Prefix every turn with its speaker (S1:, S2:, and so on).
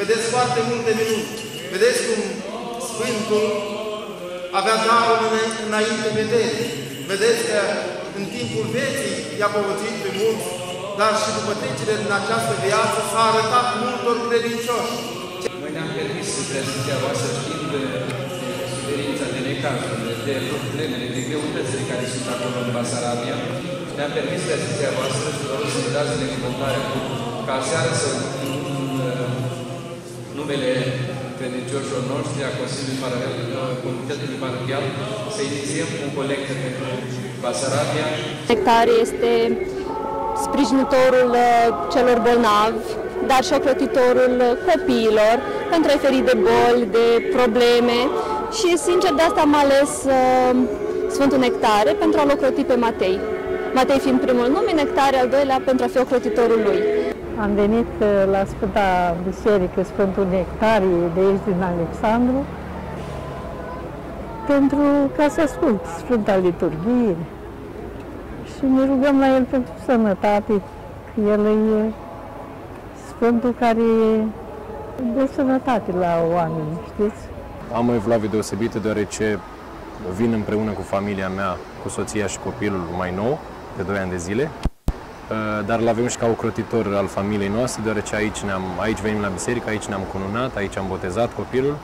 S1: vedeți foarte multe minuni. Vedeți cum Sfântul avea darul înainte vederii. Vedeți că în timpul vieții i-a povățit pe mulți, dar și după trecere din această viață s-a arătat multor credincioși.
S2: Noi ne-am permis să prezenția voastră știind de suferința, de necazurile, de problemele, de greutățile care sunt acolo în Basarabia. Ne-am permis prezenția voastră și vă rog să ne dați binecuvântarea ca seară să în numele credincioșilor noștri, a Consiliului Parohial, Comitetului Parohial, să inițiem un colectă pentru Basarabia.
S3: Nectar este sprijinitorul uh, celor bolnavi, dar și ocrotitorul copiilor pentru a-i feri de boli, de probleme și, sincer, de asta am ales uh, Sfântul Nectare pentru a-l ocroti pe Matei. Matei fiind primul nume, Nectare al doilea pentru a fi ocrotitorul lui.
S4: Am venit uh, la Sfânta Biserică Sfântul Nectarie de aici din Alexandru pentru ca să ascult Sfânta Liturghie și ne rugăm la El pentru sănătate. El e Sfântul care dă sănătate la oameni, știți?
S5: Am o evlavie deosebită deoarece vin împreună cu familia mea, cu soția și copilul mai nou, de 2 ani de zile. Uh, dar îl avem și ca ocrotitor al familiei noastre, deoarece aici, ne-am, aici venim la biserică, aici ne-am cununat, aici am botezat copilul